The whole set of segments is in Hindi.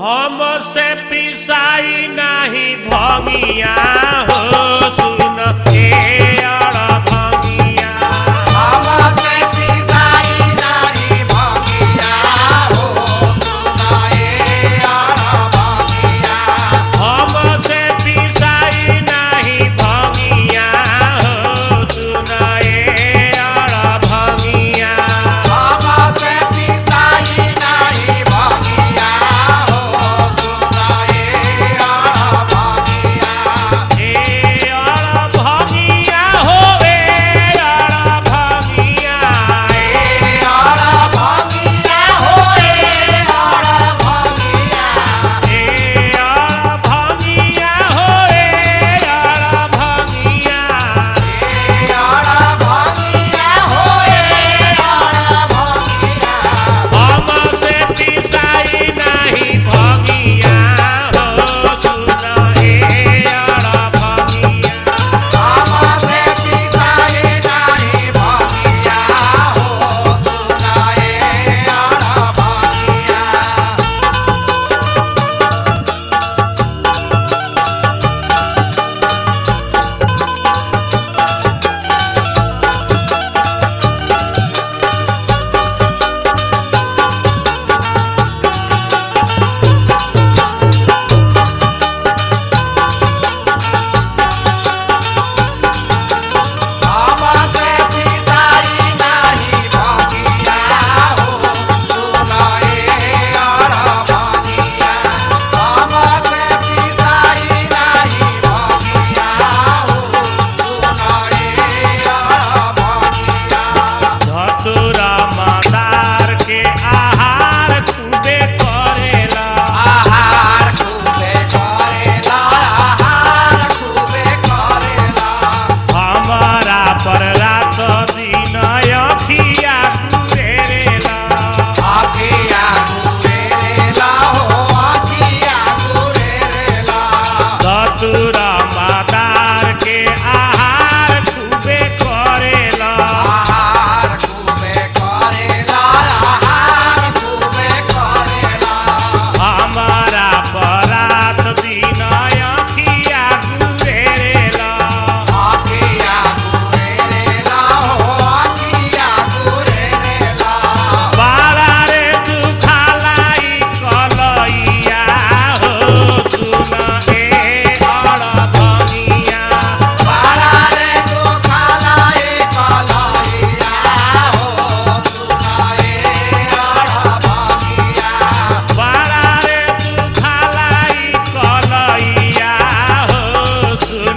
हमसे पिसाई नहीं भगिया हो।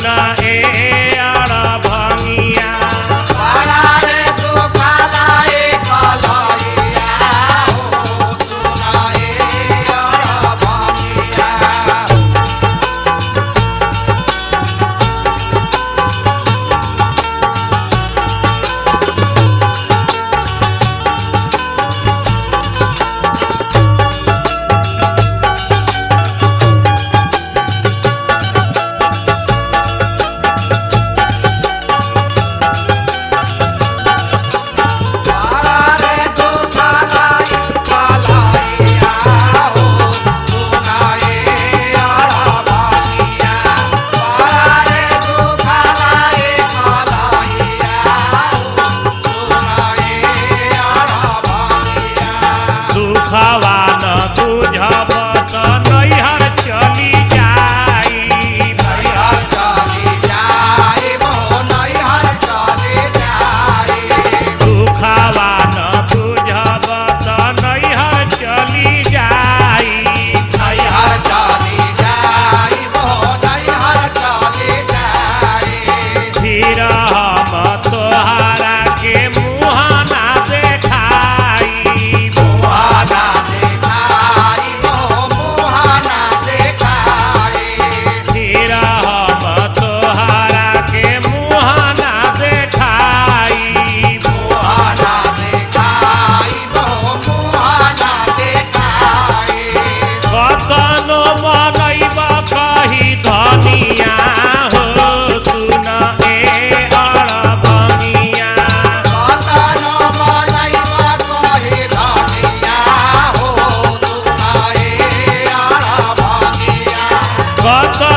हो वाता